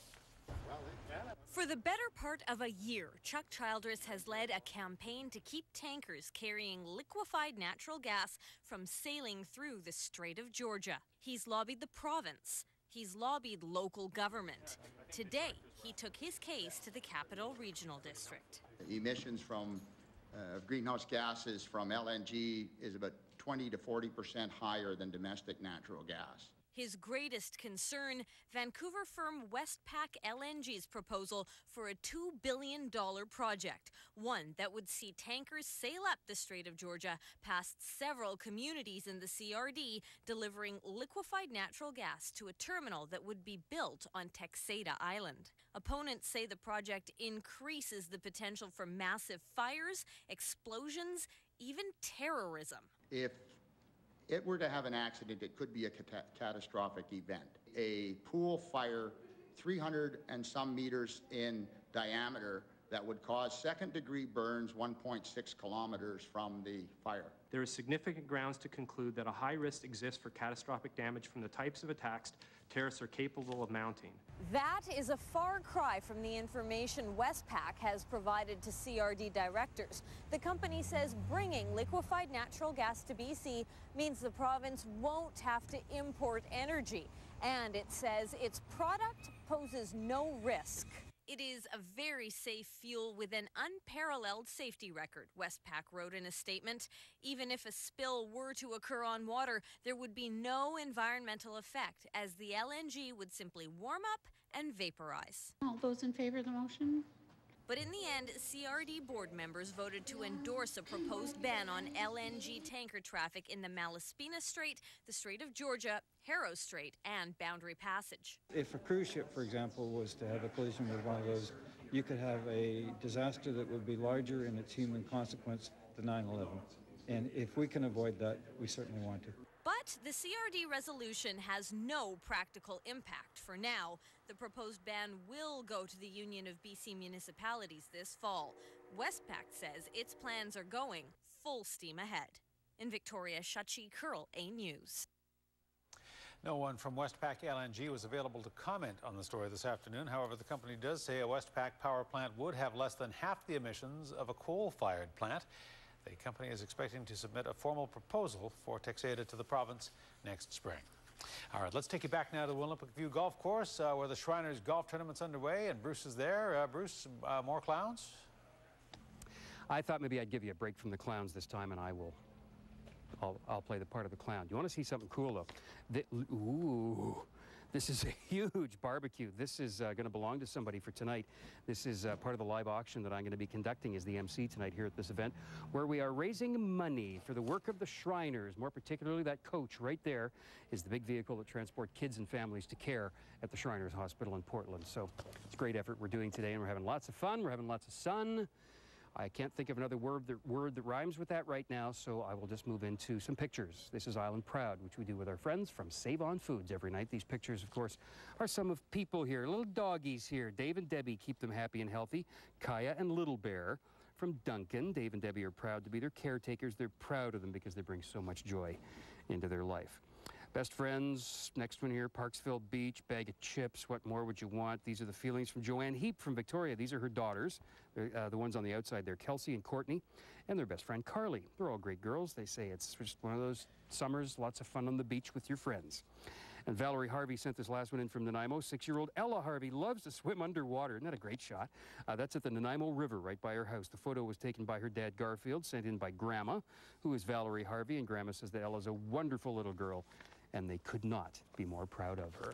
For the better part of a year, Chuck Childress has led a campaign to keep tankers carrying liquefied natural gas from sailing through the Strait of Georgia. He's lobbied the province. He's lobbied local government. Today, he took his case to the Capital Regional District. Emissions from uh, greenhouse gases from LNG is about 20 to 40 percent higher than domestic natural gas. His greatest concern Vancouver firm Westpac LNG's proposal for a $2 billion project, one that would see tankers sail up the Strait of Georgia past several communities in the CRD, delivering liquefied natural gas to a terminal that would be built on Texada Island. Opponents say the project increases the potential for massive fires, explosions, even terrorism. If it were to have an accident, it could be a cat catastrophic event. A pool fire, 300 and some meters in diameter, that would cause second degree burns 1.6 kilometers from the fire. There is significant grounds to conclude that a high risk exists for catastrophic damage from the types of attacks terrorists are capable of mounting. That is a far cry from the information Westpac has provided to CRD directors. The company says bringing liquefied natural gas to BC means the province won't have to import energy. And it says its product poses no risk. It is a very safe fuel with an unparalleled safety record, Westpac wrote in a statement. Even if a spill were to occur on water, there would be no environmental effect, as the LNG would simply warm up and vaporize. All those in favor of the motion? But in the end, CRD board members voted to endorse a proposed ban on LNG tanker traffic in the Malaspina Strait, the Strait of Georgia, Haro Strait, and Boundary Passage. If a cruise ship, for example, was to have a collision with one of those, you could have a disaster that would be larger in its human consequence than 9 11. And if we can avoid that, we certainly want to. But the CRD resolution has no practical impact for now. The proposed ban will go to the Union of BC Municipalities this fall. Westpac says its plans are going full steam ahead. In Victoria, Shachi Kurl, A News. No one from Westpac LNG was available to comment on the story this afternoon. However, the company does say a Westpac power plant would have less than half the emissions of a coal-fired plant. The company is expecting to submit a formal proposal for Texada to the province next spring. All right, let's take you back now to the Olympic View Golf Course uh, where the Shriners Golf Tournament's underway and Bruce is there. Uh, Bruce, uh, more clowns? I thought maybe I'd give you a break from the clowns this time and I will I'll, I'll play the part of the clown. You want to see something cool though? The, ooh, this is a huge barbecue. This is uh, going to belong to somebody for tonight. This is uh, part of the live auction that I'm going to be conducting as the MC tonight here at this event, where we are raising money for the work of the Shriners. More particularly, that coach right there is the big vehicle that transports kids and families to care at the Shriners Hospital in Portland. So it's a great effort we're doing today, and we're having lots of fun. We're having lots of sun. I can't think of another word that, word that rhymes with that right now, so I will just move into some pictures. This is Island Proud, which we do with our friends from Save On Foods every night. These pictures, of course, are some of people here, little doggies here. Dave and Debbie keep them happy and healthy. Kaya and Little Bear from Duncan. Dave and Debbie are proud to be their caretakers. They're proud of them because they bring so much joy into their life. Best friends, next one here, Parksville Beach, bag of chips, what more would you want? These are the feelings from Joanne Heap from Victoria. These are her daughters, uh, the ones on the outside there, Kelsey and Courtney, and their best friend Carly. They're all great girls. They say it's just one of those summers, lots of fun on the beach with your friends. And Valerie Harvey sent this last one in from Nanaimo. Six-year-old Ella Harvey loves to swim underwater. Isn't that a great shot? Uh, that's at the Nanaimo River right by her house. The photo was taken by her dad, Garfield, sent in by Grandma, who is Valerie Harvey. And Grandma says that Ella's a wonderful little girl and they could not be more proud of her.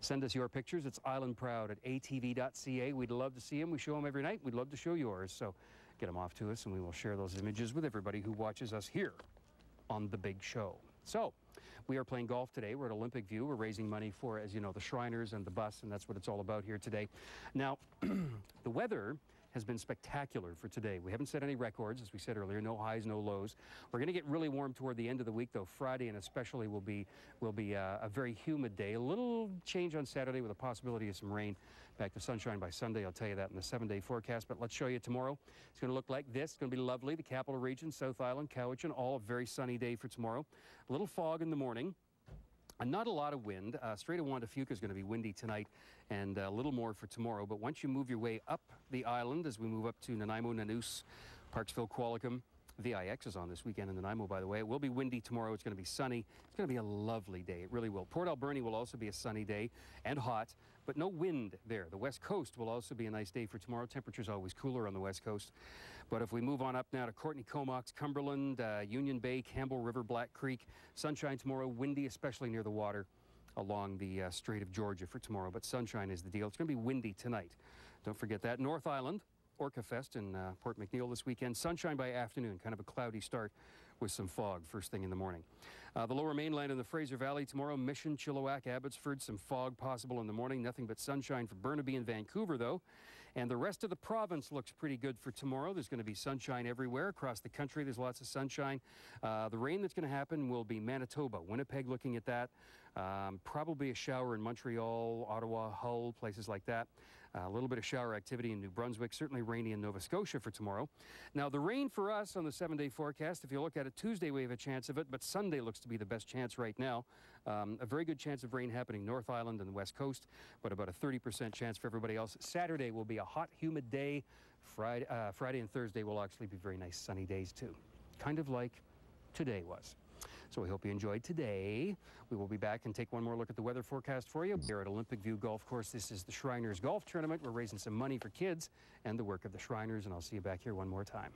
Send us your pictures. It's islandproud at atv.ca. We'd love to see them. We show them every night. We'd love to show yours. So get them off to us, and we will share those images with everybody who watches us here on The Big Show. So, we are playing golf today. We're at Olympic View. We're raising money for, as you know, the Shriners and the bus, and that's what it's all about here today. Now, <clears throat> the weather has been spectacular for today. We haven't set any records, as we said earlier, no highs, no lows. We're going to get really warm toward the end of the week, though. Friday and especially will be will be uh, a very humid day. A little change on Saturday with a possibility of some rain. Back to sunshine by Sunday. I'll tell you that in the seven-day forecast. But let's show you tomorrow. It's going to look like this. It's going to be lovely. The capital region, South Island, Cowichan, all a very sunny day for tomorrow. A little fog in the morning. Not a lot of wind. Uh, Strait of Juan de Fuca is going to be windy tonight and a little more for tomorrow. But once you move your way up the island, as we move up to Nanaimo, Nanoose, Parksville, Qualicum, VIX is on this weekend in Nanaimo, by the way. It will be windy tomorrow. It's going to be sunny. It's going to be a lovely day. It really will. Port Alberni will also be a sunny day and hot, but no wind there. The west coast will also be a nice day for tomorrow. Temperature's always cooler on the west coast. But if we move on up now to Courtenay Comox, Cumberland, uh, Union Bay, Campbell River, Black Creek, sunshine tomorrow, windy, especially near the water along the uh, Strait of Georgia for tomorrow. But sunshine is the deal. It's going to be windy tonight. Don't forget that. North Island, Orca Fest in uh, Port McNeill this weekend. Sunshine by afternoon, kind of a cloudy start with some fog first thing in the morning. Uh, the lower mainland and the Fraser Valley tomorrow, Mission, Chilliwack, Abbotsford, some fog possible in the morning. Nothing but sunshine for Burnaby and Vancouver, though. And the rest of the province looks pretty good for tomorrow. There's going to be sunshine everywhere across the country. There's lots of sunshine. Uh, the rain that's going to happen will be Manitoba, Winnipeg looking at that. Um, probably a shower in Montreal, Ottawa, Hull, places like that. A little bit of shower activity in New Brunswick, certainly rainy in Nova Scotia for tomorrow. Now, the rain for us on the seven day forecast, if you look at it, Tuesday we have a chance of it, but Sunday looks to be the best chance right now. Um, a very good chance of rain happening North Island and the West Coast, but about a 30% chance for everybody else. Saturday will be a hot, humid day. Friday, uh, Friday and Thursday will actually be very nice sunny days, too. Kind of like today was. So we hope you enjoyed today. We will be back and take one more look at the weather forecast for you. Here at Olympic View Golf Course, this is the Shriners Golf Tournament. We're raising some money for kids and the work of the Shriners, and I'll see you back here one more time.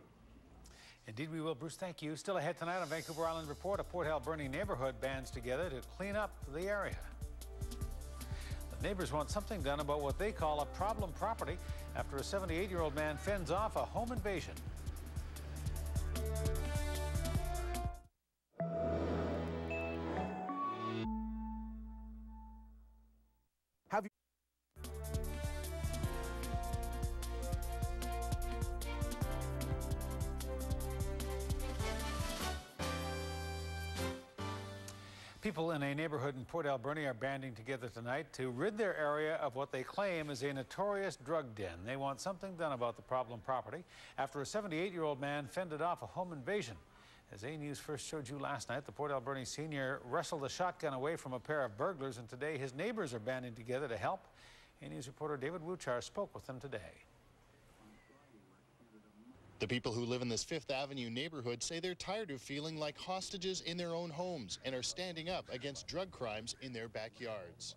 Indeed, we will. Bruce, thank you. Still ahead tonight on Vancouver Island Report, a Port Alberni neighborhood bands together to clean up the area. The neighbors want something done about what they call a problem property after a 78-year-old man fends off a home invasion. People in a neighborhood in Port Alberni are banding together tonight to rid their area of what they claim is a notorious drug den. They want something done about the problem property after a 78-year-old man fended off a home invasion. As A News first showed you last night, the Port Alberni senior wrestled a shotgun away from a pair of burglars, and today his neighbors are banding together to help. A News reporter David Wuchar spoke with them today. The people who live in this Fifth Avenue neighborhood say they're tired of feeling like hostages in their own homes and are standing up against drug crimes in their backyards.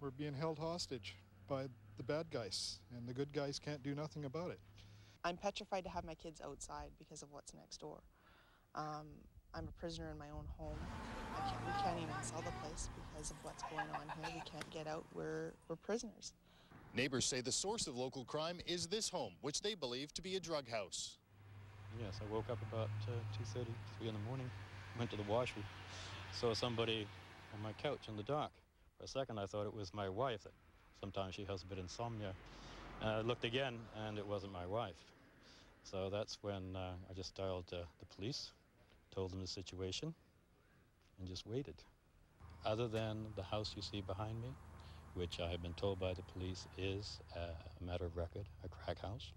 We're being held hostage by the bad guys, and the good guys can't do nothing about it. I'm petrified to have my kids outside because of what's next door. Um, I'm a prisoner in my own home. Can't, we can't even sell the place because of what's going on here. We can't get out. We're, we're prisoners. Neighbors say the source of local crime is this home, which they believe to be a drug house. Yes, I woke up about uh, 2.30, 3 in the morning, went to the washroom, saw somebody on my couch in the dark. For a second, I thought it was my wife. Sometimes she has a bit of insomnia. And I looked again, and it wasn't my wife. So that's when uh, I just dialed uh, the police, told them the situation, and just waited. Other than the house you see behind me, which I have been told by the police is a matter of record, a crack house,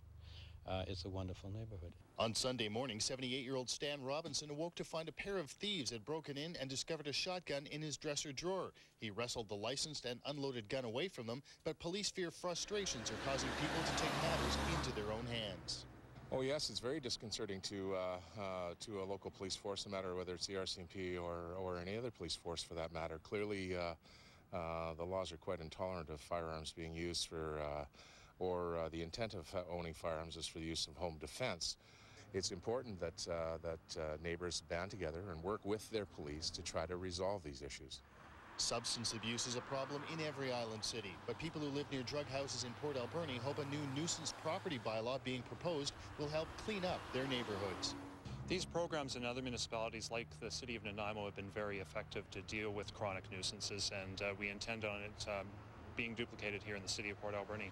uh, it's a wonderful neighborhood. On Sunday morning, 78-year-old Stan Robinson awoke to find a pair of thieves had broken in and discovered a shotgun in his dresser drawer. He wrestled the licensed and unloaded gun away from them, but police fear frustrations are causing people to take matters into their own hands. Oh yes, it's very disconcerting to uh, uh, to a local police force, no matter whether it's the RCMP or, or any other police force for that matter. Clearly, uh, uh the laws are quite intolerant of firearms being used for, uh, or uh, the intent of owning firearms is for the use of home defense it's important that, uh, that uh, neighbors band together and work with their police to try to resolve these issues. Substance abuse is a problem in every island city, but people who live near drug houses in Port Alberni hope a new nuisance property bylaw being proposed will help clean up their neighborhoods. These programs in other municipalities like the City of Nanaimo have been very effective to deal with chronic nuisances, and uh, we intend on it um, being duplicated here in the City of Port Alberni.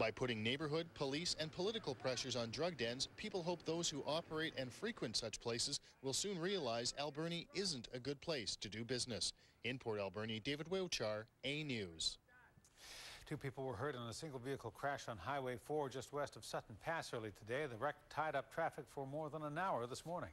By putting neighborhood, police, and political pressures on drug dens, people hope those who operate and frequent such places will soon realize Alberni isn't a good place to do business. In Port Alberni, David Wilchar, A News. Two people were hurt in a single vehicle crash on Highway 4 just west of Sutton Pass early today. The wreck tied up traffic for more than an hour this morning.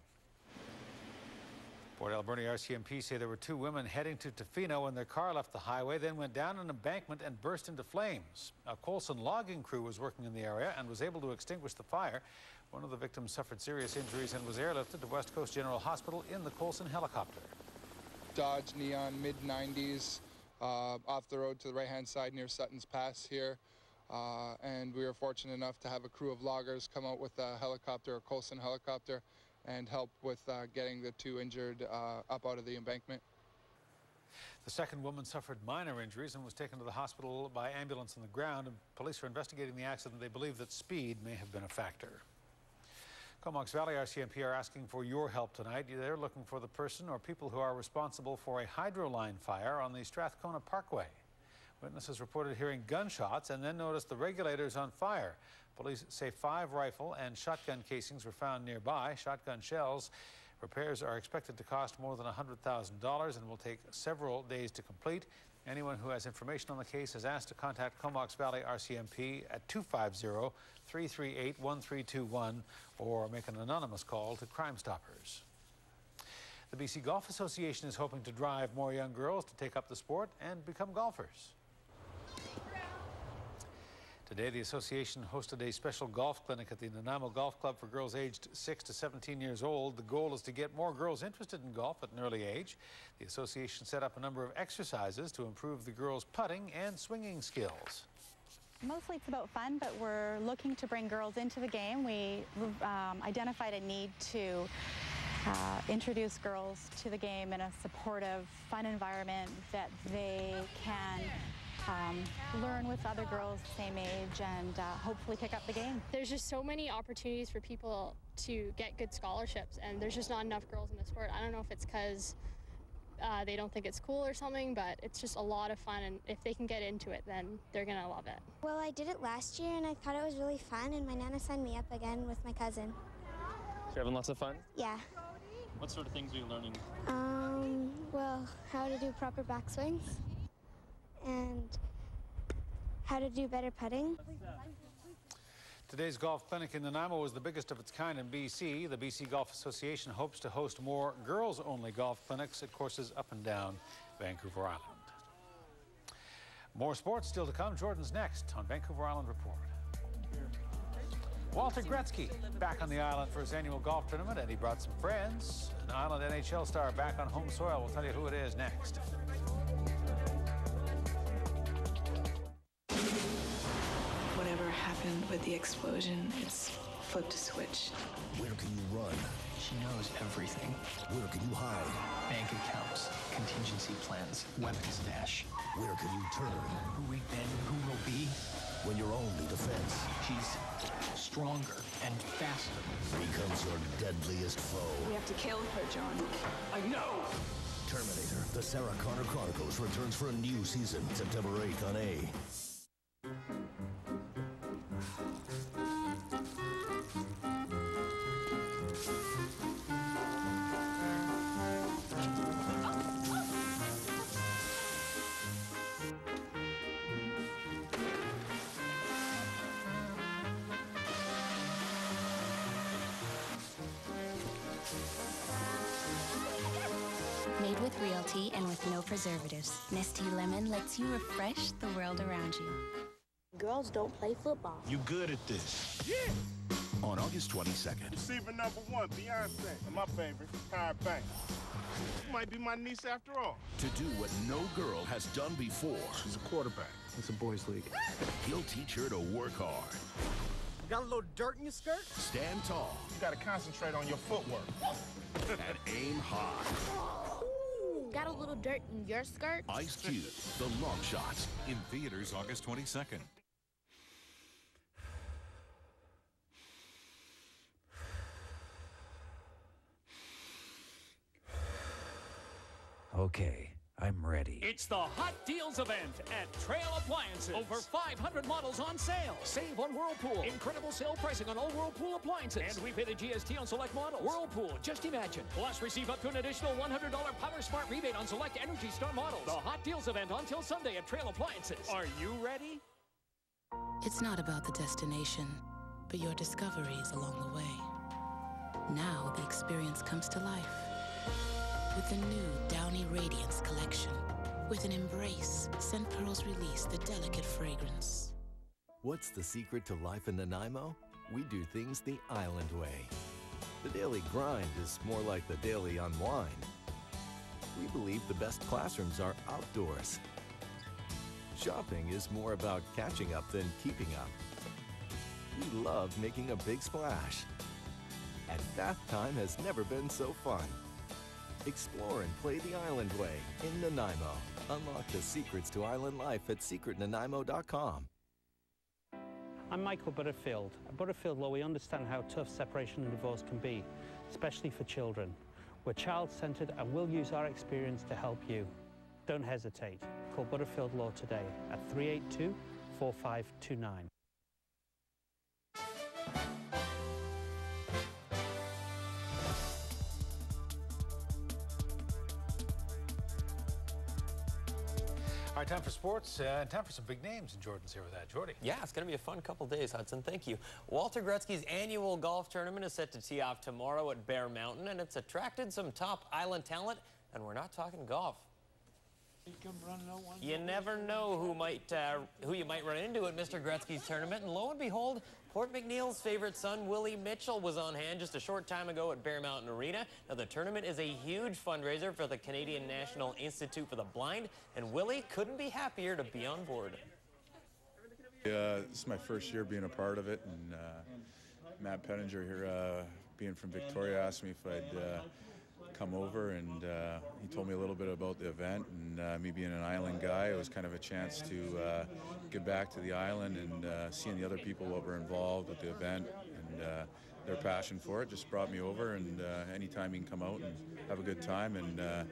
Port Alberni RCMP say there were two women heading to Tofino when their car left the highway, then went down an embankment and burst into flames. A Coulson logging crew was working in the area and was able to extinguish the fire. One of the victims suffered serious injuries and was airlifted to West Coast General Hospital in the Coulson helicopter. Dodge Neon mid 90s uh, off the road to the right hand side near Sutton's Pass here. Uh, and we were fortunate enough to have a crew of loggers come out with a helicopter, a Coulson helicopter, and help with uh, getting the two injured uh, up out of the embankment. The second woman suffered minor injuries and was taken to the hospital by ambulance on the ground. And police are investigating the accident. They believe that speed may have been a factor. Comox Valley RCMP are asking for your help tonight. They're looking for the person or people who are responsible for a hydroline fire on the Strathcona Parkway. Witnesses reported hearing gunshots and then noticed the regulators on fire. Police say five rifle and shotgun casings were found nearby. Shotgun shells repairs are expected to cost more than $100,000 and will take several days to complete. Anyone who has information on the case is asked to contact Comox Valley RCMP at 250-338-1321 or make an anonymous call to Crime Stoppers. The BC Golf Association is hoping to drive more young girls to take up the sport and become golfers. Today, the association hosted a special golf clinic at the Nanaimo Golf Club for girls aged 6 to 17 years old. The goal is to get more girls interested in golf at an early age. The association set up a number of exercises to improve the girls' putting and swinging skills. Mostly it's about fun, but we're looking to bring girls into the game. We um, identified a need to uh, introduce girls to the game in a supportive, fun environment that they can um, learn with other girls the same age and uh, hopefully pick up the game. There's just so many opportunities for people to get good scholarships, and there's just not enough girls in the sport. I don't know if it's because uh, they don't think it's cool or something, but it's just a lot of fun, and if they can get into it, then they're gonna love it. Well, I did it last year, and I thought it was really fun, and my nana signed me up again with my cousin. You're having lots of fun? Yeah. What sort of things are you learning? Um, Well, how to do proper backswings and how to do better putting. Today's golf clinic in the Nanaimo was the biggest of its kind in BC. The BC Golf Association hopes to host more girls-only golf clinics at courses up and down Vancouver Island. More sports still to come. Jordan's next on Vancouver Island Report. Walter Gretzky back on the island for his annual golf tournament, and he brought some friends. An island NHL star back on home soil. We'll tell you who it is next. Happened with the explosion, it's flipped a switch. Where can you run? She knows everything. Where can you hide? Bank accounts, contingency plans, weapons stash. Where can you turn? Who we've been, who will be. When your only defense She's stronger and faster. becomes your deadliest foe. We have to kill her, John. I know! Terminator, the Sarah Connor Chronicles returns for a new season September 8th on A. Nestea Lemon lets you refresh the world around you. Girls don't play football. You good at this? Yeah. On August 22nd, Receiver number one, Beyonce. And my favorite, Tyra Banks. She might be my niece after all. to do what no girl has done before, She's a quarterback. It's a boys' league. he'll teach her to work hard, You Got a little dirt in your skirt? stand tall, You gotta concentrate on your footwork. <laughs> and aim high. Got a little dirt in your skirt? Ice Cube, the long shots. In theaters August 22nd. Okay, I'm ready. It's the Hot Deals event at Trail Appliances. Over 500 models on sale. Save on Whirlpool. Incredible sale pricing on all Whirlpool appliances. And we pay the GST on select models. Whirlpool, just imagine. Plus, receive up to an additional $100 Power Smart rebate on select Energy Star models. The Hot Deals event until Sunday at Trail Appliances. Are you ready? It's not about the destination, but your discoveries along the way. Now the experience comes to life with the new Downy Radiance collection. With an embrace, scent pearls release the delicate fragrance. What's the secret to life in Nanaimo? We do things the island way. The daily grind is more like the daily unwind. We believe the best classrooms are outdoors. Shopping is more about catching up than keeping up. We love making a big splash. And bath time has never been so fun. Explore and play the island way in Nanaimo. Unlock the secrets to island life at secretnanaimo.com. I'm Michael Butterfield. At Butterfield Law, we understand how tough separation and divorce can be, especially for children. We're child-centered and we'll use our experience to help you. Don't hesitate. Call Butterfield Law today at 382 4529. All right, time for sports. Uh, time for some big names, and Jordan's here with that. Jordy. Yeah, it's going to be a fun couple days, Hudson. Thank you. Walter Gretzky's annual golf tournament is set to tee off tomorrow at Bear Mountain, and it's attracted some top island talent, and we're not talking golf. You never know who might uh, who you might run into at Mr. Gretzky's tournament, and lo and behold, Port McNeill's favorite son, Willie Mitchell, was on hand just a short time ago at Bear Mountain Arena. Now, the tournament is a huge fundraiser for the Canadian National Institute for the Blind, and Willie couldn't be happier to be on board. Uh, this is my first year being a part of it, and uh, Matt Pettinger here, uh, being from Victoria, asked me if I'd uh, come over, and uh, he told me a little bit about the event. And uh, me being an island guy, it was kind of a chance to uh, get back to the island and uh, seeing the other people that were involved with the event and uh, their passion for it just brought me over. And uh, anytime you can come out and have a good time and uh,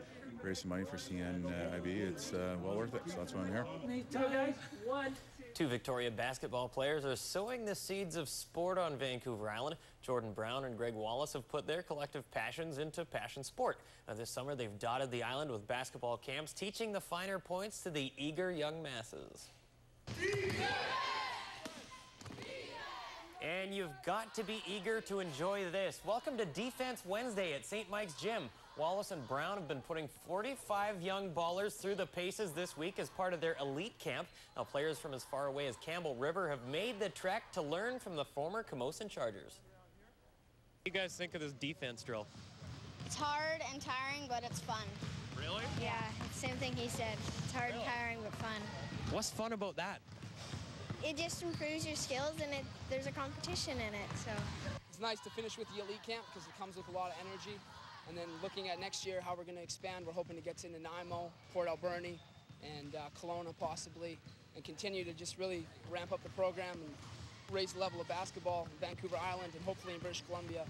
raise some money for CNIB, it's uh, well worth it. So that's why I'm here. Me too, guys. One, two. Victoria basketball players are sowing the seeds of sport on Vancouver Island. Jordan Brown and Greg Wallace have put their collective passions into passion sport. Now, this summer, they've dotted the island with basketball camps, teaching the finer points to the eager young masses. And you've got to be eager to enjoy this. Welcome to Defense Wednesday at St. Mike's Gym. Wallace and Brown have been putting 45 young ballers through the paces this week as part of their elite camp. Now, players from as far away as Campbell River have made the trek to learn from the former Camosun Chargers. What do you guys think of this defense drill? It's hard and tiring, but it's fun. Really? Yeah, same thing he said. It's hard and tiring, but fun. What's fun about that? It just improves your skills, and it, there's a competition in it, so. It's nice to finish with the elite camp because it comes with a lot of energy. And then looking at next year, how we're going to expand, we're hoping to get to Nanaimo, Port Alberni, and uh, Kelowna possibly, and continue to just really ramp up the program and raise the level of basketball in Vancouver Island and hopefully in British Columbia.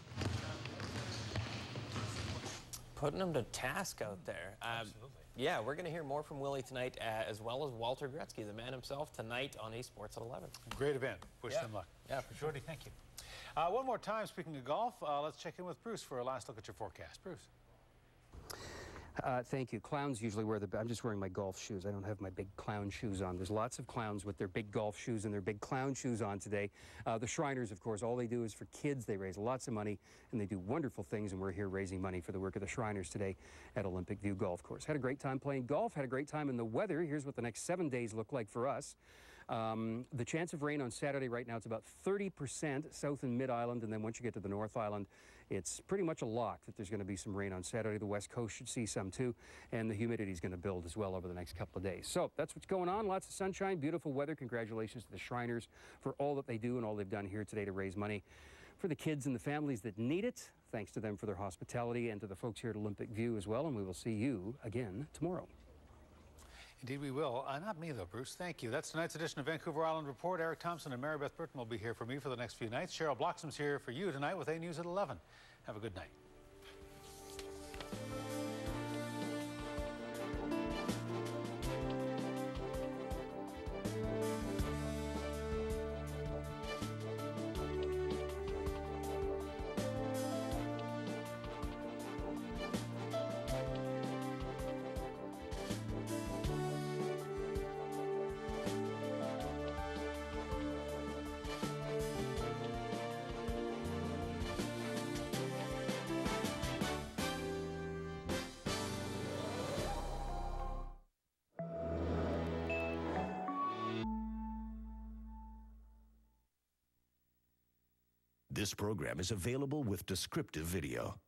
Putting them to task out there. Um, yeah, we're going to hear more from Willie tonight, uh, as well as Walter Gretzky, the man himself, tonight on eSports at 11. Great event. Wish Yeah. them luck. Yeah, for Jordy, thank you. Uh, one more time, speaking of golf, uh, let's check in with Bruce for a last look at your forecast. Bruce. Uh, thank you. Clowns usually wear the. I'm just wearing my golf shoes. I don't have my big clown shoes on. There's lots of clowns with their big golf shoes and their big clown shoes on today. Uh, the Shriners, of course, all they do is for kids. They raise lots of money and they do wonderful things. And we're here raising money for the work of the Shriners today at Olympic View Golf Course. Had a great time playing golf. Had a great time in the weather. Here's what the next seven days look like for us. Um, the chance of rain on Saturday right now it's about 30% south and mid island, and then once you get to the North Island, it's pretty much a lock that there's going to be some rain on Saturday. The West Coast should see some too, and the humidity is going to build as well over the next couple of days. So that's what's going on. Lots of sunshine, beautiful weather. Congratulations to the Shriners for all that they do and all they've done here today to raise money for the kids and the families that need it. Thanks to them for their hospitality and to the folks here at Olympic View as well. And we will see you again tomorrow. Indeed, we will. Uh, not me, though, Bruce. Thank you. That's tonight's edition of Vancouver Island Report. Eric Thompson and Mary Beth Burton will be here for me for the next few nights. Cheryl Bloxham's here for you tonight with A News at 11. Have a good night. This program is available with descriptive video.